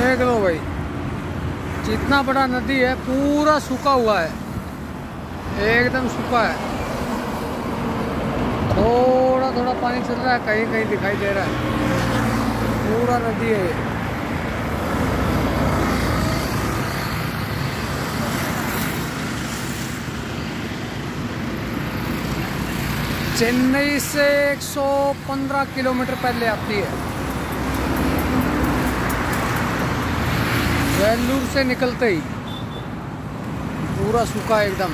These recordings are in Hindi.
देख लो भाई। जितना बड़ा नदी है, पूरा सूखा हुआ है। एकदम सूखा है। थोड़ा थोड़ा पानी चल रहा है कहीं कहीं दिखाई दे रहा है। पूरा नदी है चेन्नई से 115 किलोमीटर पहले आती है। वेल्लूर से निकलते ही पूरा सूखा एकदम।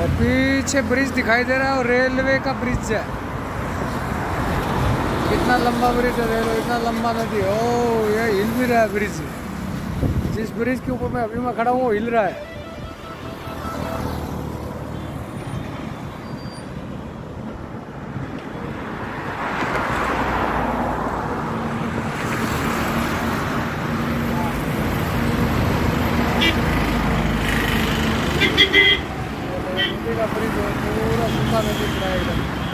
और पीछे ब्रिज दिखाई दे रहा है और रेलवे का ब्रिज है। कितना लंबा ब्रिज है रेलवे, इतना लंबा नदी ओ, ये हिल भी रहा है ब्रिज। जिस ब्रिज के ऊपर मैं अभी मैं खड़ा हूँ वो हिल रहा है। पूरा सूखा नदी दिख रहा है एकदम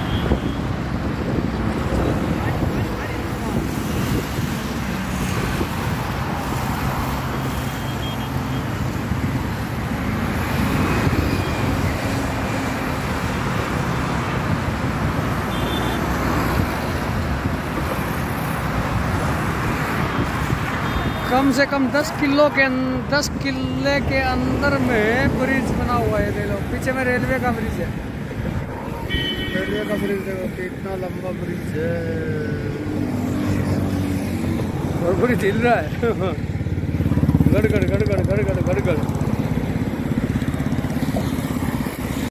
कम से कम 10 किलो के दस 10 किले के अंदर में ब्रिज बना हुआ है देखो पीछे में रेलवे का ब्रिज है। रेलवे का ब्रिज देखो, कितना लंबा ब्रिज है। और ब्रिज हिल रहा है। गड़गड़ गड़गड़ गड़गड़ गड़गड़।